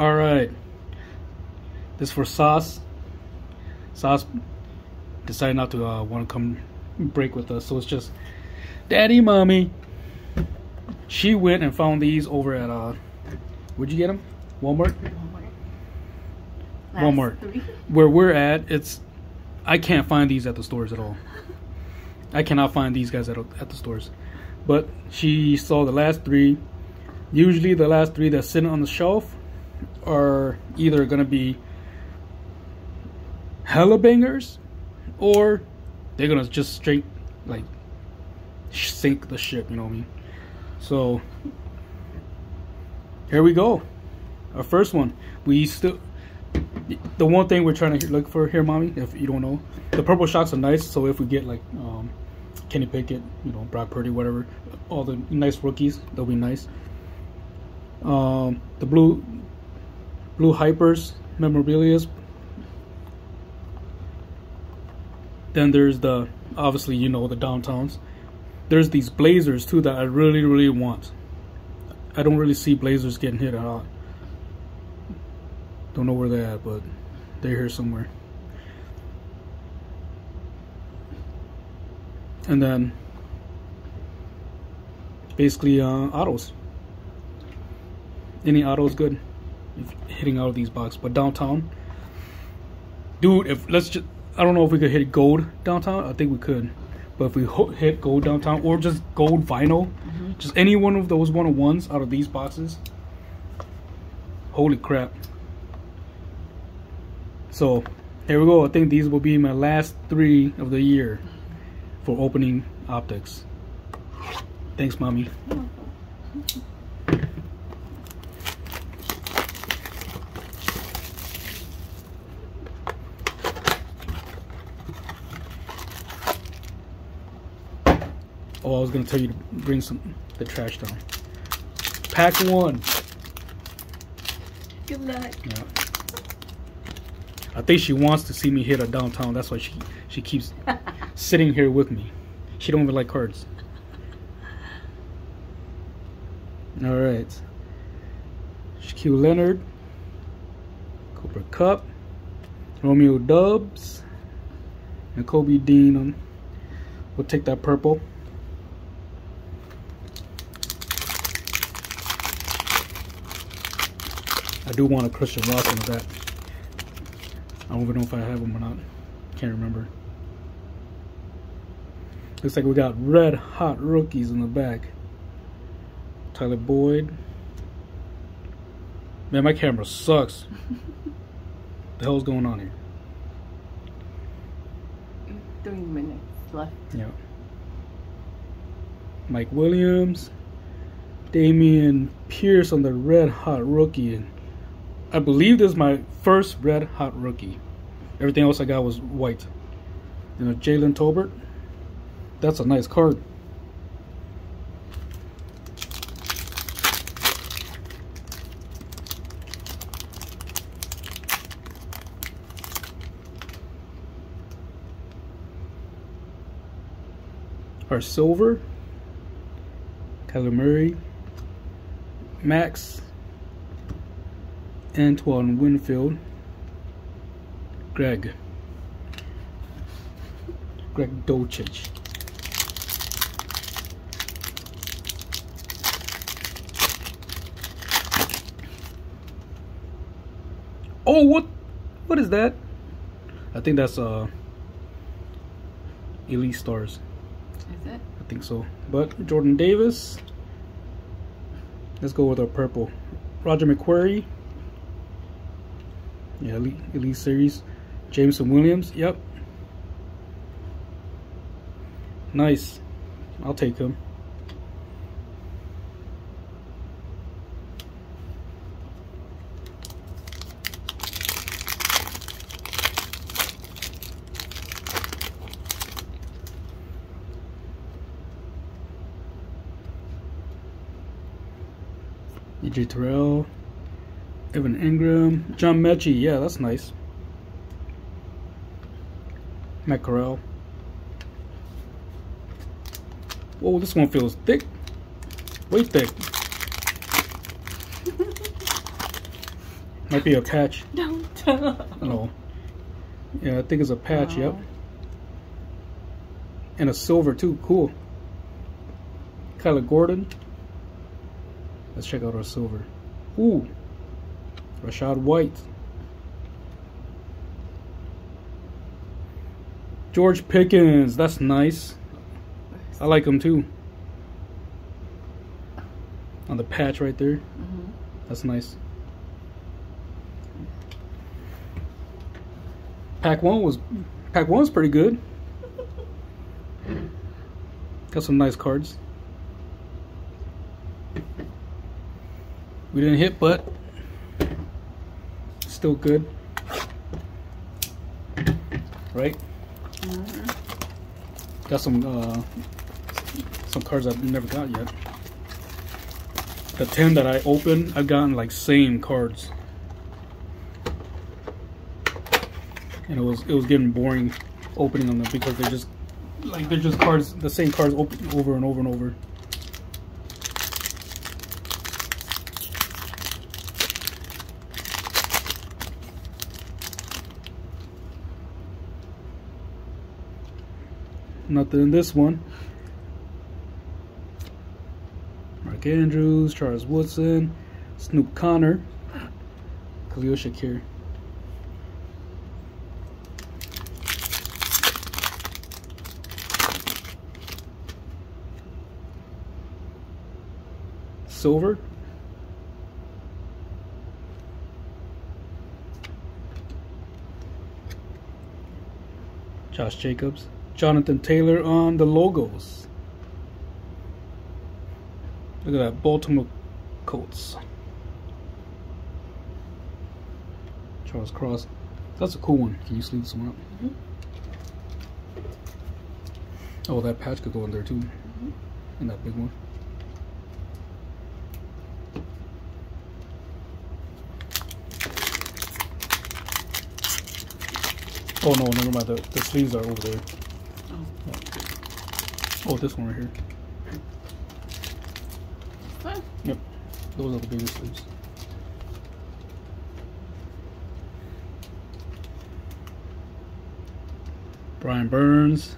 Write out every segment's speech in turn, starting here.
All right. This for Sauce. Sauce decided not to uh, want to come break with us, so it's just Daddy, Mommy. She went and found these over at uh, where'd you get them? Walmart. Walmart. three. Where we're at, it's I can't find these at the stores at all. I cannot find these guys at at the stores. But she saw the last three. Usually, the last three that's sitting on the shelf are either gonna be hella bangers, or they're gonna just straight like sink the ship. You know what I mean? So here we go. Our first one. We still the one thing we're trying to look for here, mommy, if you don't know, the purple shots are nice. So if we get like um, Kenny Pickett, you know, Brock Purdy, whatever, all the nice rookies, they'll be nice. Um, the blue, blue hypers memorabilia. Then there's the obviously you know the downtowns. There's these blazers too that I really really want. I don't really see blazers getting hit at all. Don't know where they're at, but they're here somewhere. And then basically uh, autos. Any autos good. Hitting out of these boxes, but downtown, dude. If let's just, I don't know if we could hit gold downtown. I think we could, but if we hit gold downtown or just gold vinyl, mm-hmm. just any one of those one on ones out of these boxes. Holy crap! So here we go. I think these will be my last three of the year for opening optics. Thanks, mommy. Oh, I was gonna tell you to bring some the trash down. Pack one. Good luck. Yeah. I think she wants to see me hit a downtown. That's why she she keeps sitting here with me. She don't even like cards. All right. Shaquille Leonard, Cooper Kupp, Romeo Doubs, and Kobe Dean. We'll take that purple. I do want a Christian Rock in that. I don't even know if I have them or not. Can't remember. Looks like we got red hot rookies in the back. Tyler Boyd. Man, my camera sucks. the hell's going on here? Three minutes left. Yeah. Mike Williams. Dameon Pierce on the red hot rookie. I believe this is my first red hot rookie. Everything else I got was white. You know, Jalen Tolbert. That's a nice card. Our silver. Kyler Murray. Max. Antoine Winfield. Greg. Greg Dulcich. Oh, what? What is that? I think that's uh Elite Stars. Is it? I think so. But Jordan Davis. Let's go with our purple. Roger McCreary. Yeah, Elite, Elite Series. Jameson Williams. Yep. Nice. I'll take him. EJ Terrell, Evan Engram, John Metchie. Yeah, that's nice. Matt Corral. Whoa, this one feels thick. Way thick. Might be a patch. Don't. No. Yeah, I think it's a patch. Yep. Oh. And a silver too. Cool. Kyler Gordon. Let's check out our silver. Ooh. Rachaad White. George Pickens. That's nice. I like him too. On the patch right there. Mhm. That's nice. Pack one was pack one's pretty good. Got some nice cards. We didn't hit, but still good. Right? Mhm. Got some uh, some cards I've never got yet. The ten that I opened, I've gotten like same cards, and it was it was getting boring opening them because they just like they're just cards, the same cards open over and over and over. Nothing in this one. Mark Andrews, Charles Woodson, Snoop Conner, Khalil Shakir. Silver. Josh Jacobs. Jonathan Taylor on the logos. Look at that, Baltimore Colts. Charles Cross. That's a cool one. Can you sleeve this one up? Mhm. Oh, that patch could go in there too. And that big one. Oh no, never mind. The, the sleeves are over there. Oh, this one right here. Yep. Those are the bigger sleeves. Brian Burns,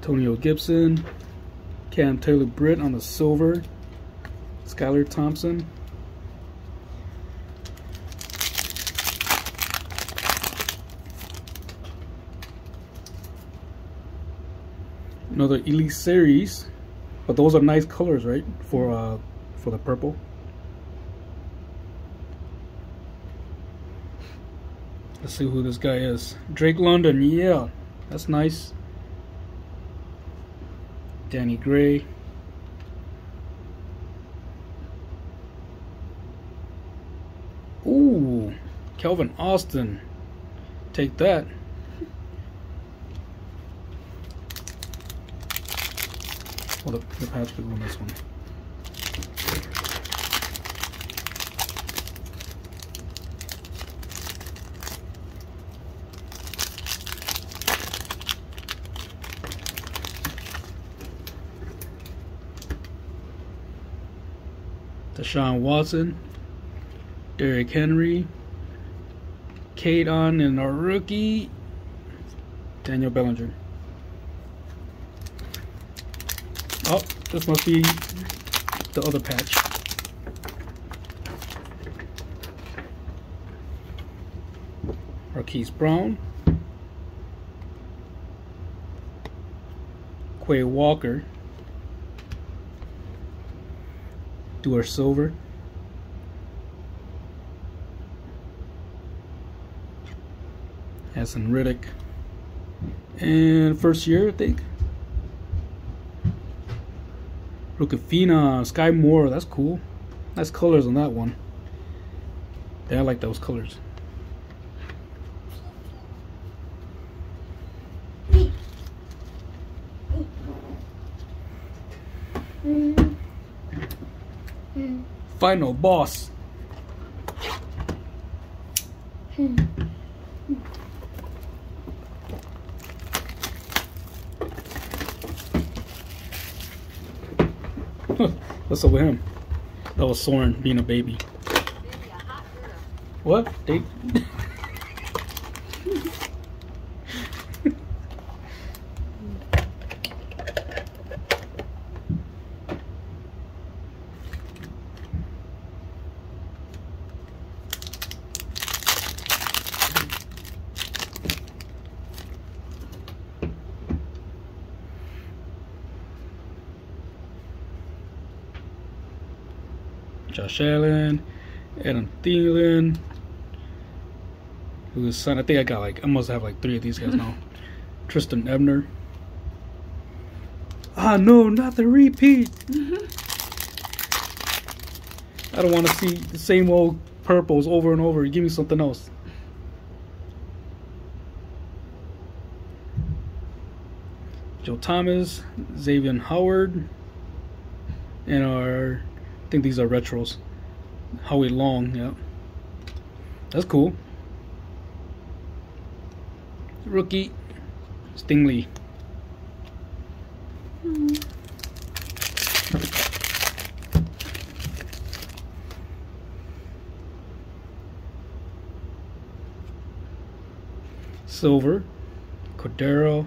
Antonio Gibson, Cam Taylor Britt on the silver, Skylar Thompson. Another Elite Series, but those are nice colors, right? For uh, for the purple. Let's see who this guy is. Drake London, yeah, that's nice. Danny Gray. Ooh, Calvin Austin. Take that. Well, the, the patch could go on this one. Deshaun Watson, Derrick Henry, Kate on, and our rookie, Daniel Bellinger. Oh, this must be the other patch. Marquise Brown. Quay Walker. Dewar Silver. Haason Reddick. And first year, I think. Rukafina, Skyy Moore, that's cool. Nice colors on that one. Yeah, I like those colors. Final boss. Hmm. What's up with him? That was Soren being a baby. Baby, a hot girl. What? Date? Josh Allen, Adam Thielen. Who's son? I think I got like I must have like three of these guys now. Trestan Ebner. Ah no, not the repeat. I don't want to see the same old purples over and over. Give me something else. Joe Thomas, Xavier Howard, and our I think these are retros. Howie Long, yeah. That's cool. Rookie Stingley. Silver, Cordero,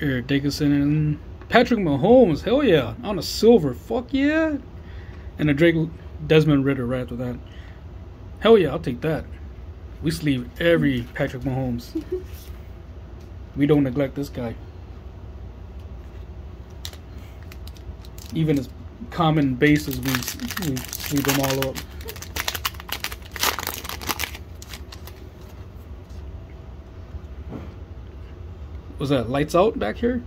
Eric Dickerson, and Patrick Mahomes. Hell yeah. On a silver. Fuck yeah. And a Drake Desmond Ridder right after that. Hell yeah, I'll take that. We sleeve every Patrick Mahomes. we don't neglect this guy. Even as common bases, we, we sleeve them all up. Was that lights out back here?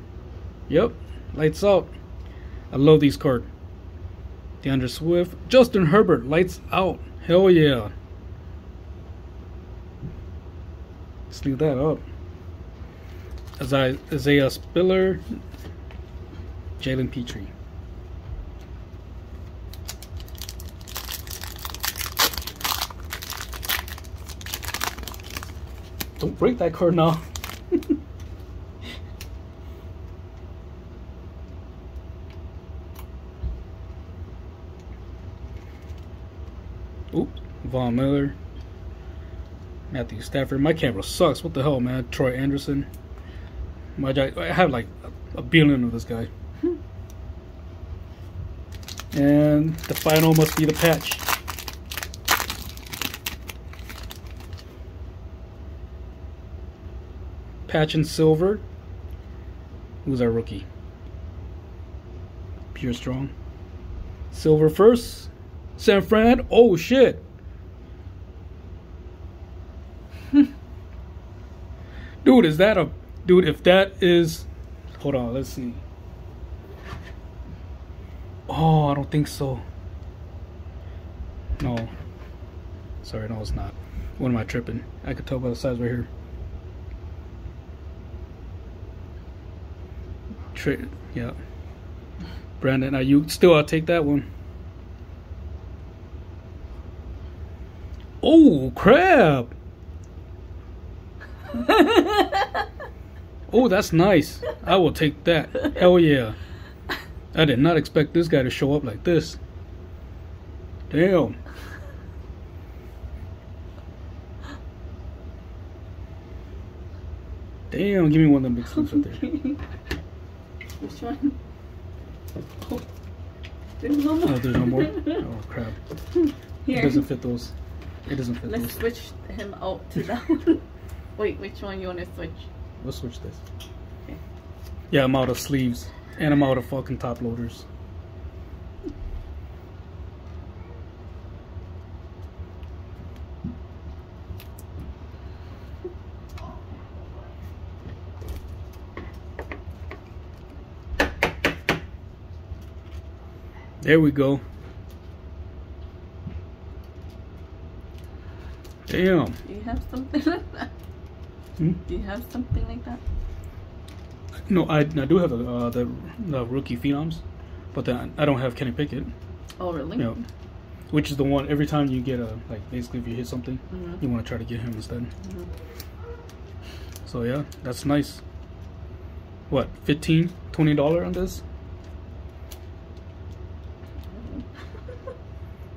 Yep, lights out. I love these cards. D'Andre Swift, Justin Herbert, lights out. Hell yeah. Let's leave that up. Isaiah, Spiller, Jalen Pitre. Don't break that card now. Oop, Von Miller. Matthew Stafford. My camera sucks. What the hell, man? Troy Anderson. My I have like a billion of this guy. And the final must be the patch. Patch and silver. Who's our rookie? Pierre Strong. Silver first. San Fran. Oh shit. dude, is that a dude? If that is, hold on, let's see. Oh, I don't think so. No. Sorry, no, it's not. What am I tripping? I could tell by the size right here. Tra- yeah. Brandon, now you still I'll take that one. Oh, crap. oh, that's nice. I will take that. Hell yeah. I did not expect this guy to show up like this. Damn. Damn, give me one of them big sleeves right there. Which one? Oh, there's no more. Oh, there's no more? Oh, crap. It doesn't fit those. It doesn't fit Let's switch him out to that one. Wait, which one you want to switch? We'll switch this. Okay. Yeah, I'm out of sleeves. And I'm out of fucking top loaders. There we go. Damn. Do you have something like that? Hmm? Do you have something like that? No, I, I do have the, uh, the the rookie phenoms, but then I don't have Kenny Pickett. Oh, really? Yeah. Which is the one every time you get a like basically if you hit something, Mhm. you want to try to get him instead. Mhm. So yeah, that's nice. What, 15 $20 on this?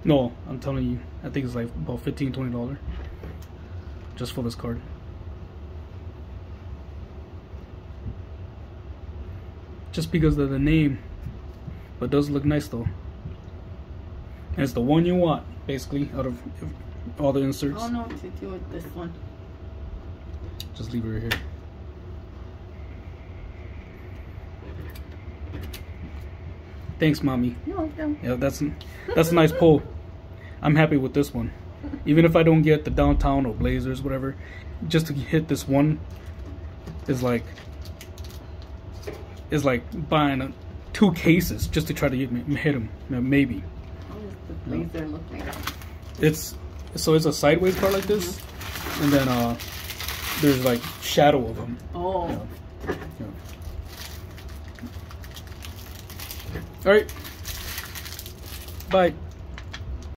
No, I'm telling you, I think it's like about 15 dollars just for this card. Just because of the name, but it does look nice though. And it's the one you want, basically, out of all the inserts. I don't know what to do with this one. Just leave it right here. Thanks, mommy. You're welcome. Yeah, that's that's a nice pull. I'm happy with this one. Even if I don't get the downtown or Blazers, whatever, just to hit this one is like is like buying a, two cases just to try to hit him. Maybe How does the blazer look like? it's so it's a sideways part like this, and then uh there's like shadow of them. Oh. All right. Bye.